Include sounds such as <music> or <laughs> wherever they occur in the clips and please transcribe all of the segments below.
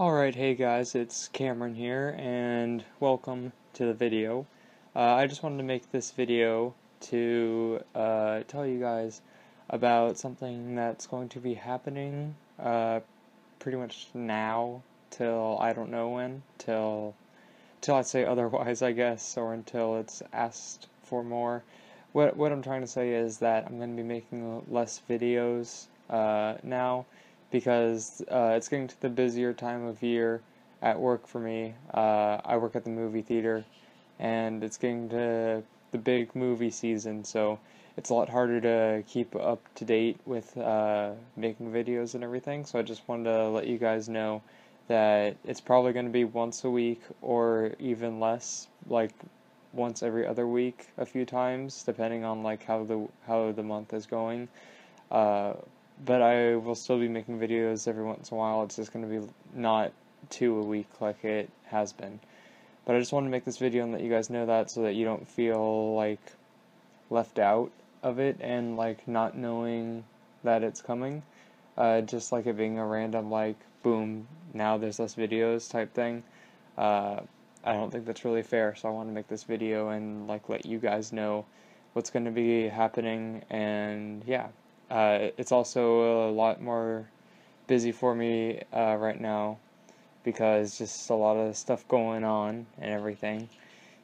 Alright, hey guys, it's Cameron here, and welcome to the video. Uh, I just wanted to make this video to uh, tell you guys about something that's going to be happening uh, pretty much now till I don't know when, till, till I say <laughs> otherwise, I guess, or until it's asked for more. What, what I'm trying to say is that I'm going to be making less videos uh, now because uh, it's getting to the busier time of year at work for me. Uh, I work at the movie theater, and it's getting to the big movie season, so it's a lot harder to keep up to date with uh, making videos and everything. So I just wanted to let you guys know that it's probably going to be once a week or even less, like once every other week, a few times, depending on like how the how the month is going. Uh, but I will still be making videos every once in a while. It's just going to be not two a week like it has been. But I just wanted to make this video and let you guys know that so that you don't feel like left out of it and like not knowing that it's coming. Uh, just like it being a random like boom now there's less videos type thing. Uh, I don't think that's really fair, so I want to make this video and like let you guys know what's going to be happening and yeah uh, it's also a lot more busy for me uh, right now because just a lot of stuff going on and everything.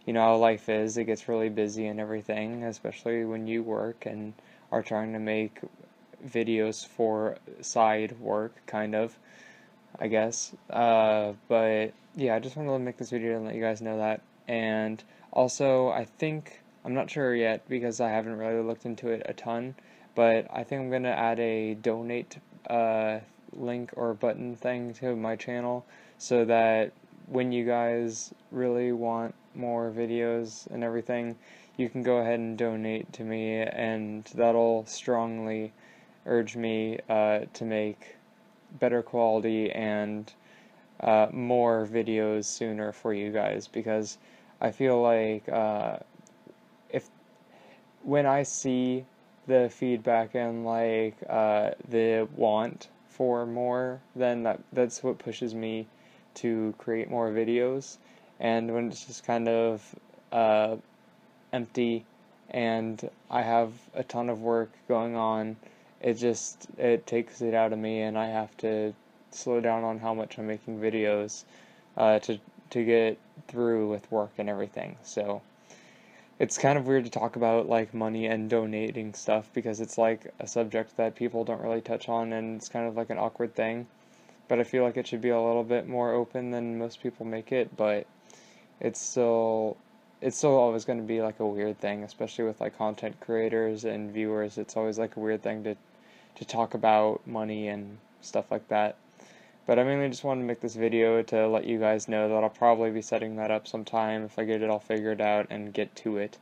You know how life is, it gets really busy and everything, especially when you work and are trying to make videos for side work, kind of, I guess. Uh, but yeah, I just wanted to make this video and let you guys know that. And also, I think, I'm not sure yet because I haven't really looked into it a ton, but I think I'm to add a donate uh, link or button thing to my channel so that when you guys really want more videos and everything, you can go ahead and donate to me, and that'll strongly urge me uh, to make better quality and uh, more videos sooner for you guys. Because I feel like uh, if when I see the feedback and like uh, the want for more, then that that's what pushes me to create more videos. And when it's just kind of uh, empty and I have a ton of work going on, it just it takes it out of me, and I have to slow down on how much I'm making videos uh, to to get through with work and everything. So it's kind of weird to talk about like money and donating stuff because it's like a subject that people don't really touch on and it's kind of like an awkward thing. But I feel like it should be a little bit more open than most people make it, but it's still it's still always going to be like a weird thing, especially with like content creators and viewers. It's always like a weird thing to to talk about money and stuff like that. But I mainly just wanted to make this video to let you guys know that I'll probably be setting that up sometime if I get it all figured out and get to it.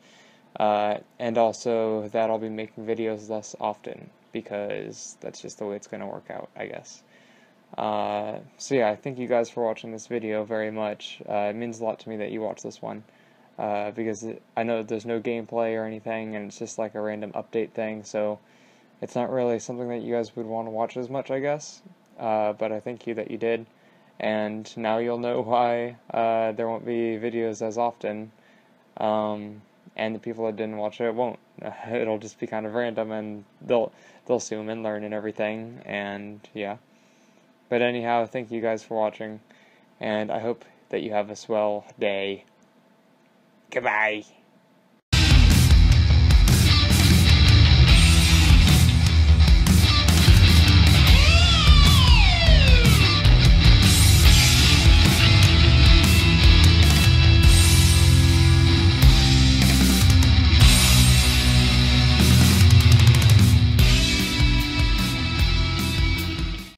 Uh, and also that I'll be making videos less often because that's just the way it's going to work out, I guess. Uh, so yeah, I thank you guys for watching this video very much. Uh, it means a lot to me that you watch this one. Uh, because I know that there's no gameplay or anything, and it's just like a random update thing, so it's not really something that you guys would want to watch as much, I guess uh, but I thank you that you did. And now you'll know why uh, there won't be videos as often. Um, and the people that didn't watch it won't. <laughs> It'll just be kind of random, and they'll they'll zoom and learn and everything. And yeah. But anyhow, thank you guys for watching, and I hope that you have a swell day. Goodbye.